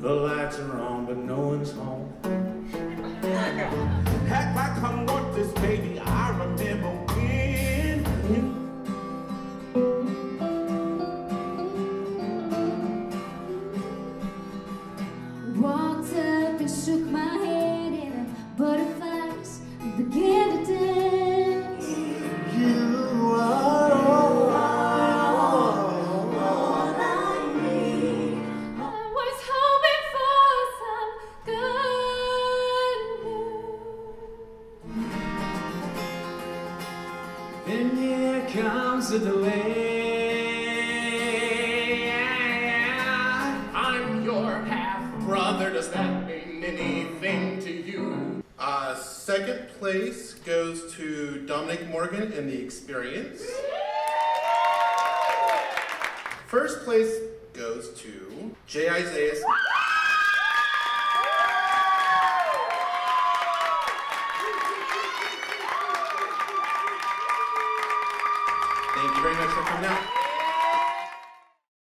The lights are on, but no one's home. Heck, I come want this baby, I remember when. Walked up and shook my head. Good news. Then here comes the delay. I'm your half brother. Does that mean anything to you? Uh, second place goes to Dominique Morgan in The Experience. First place goes to J. Isaiah. Thank you very much for coming out.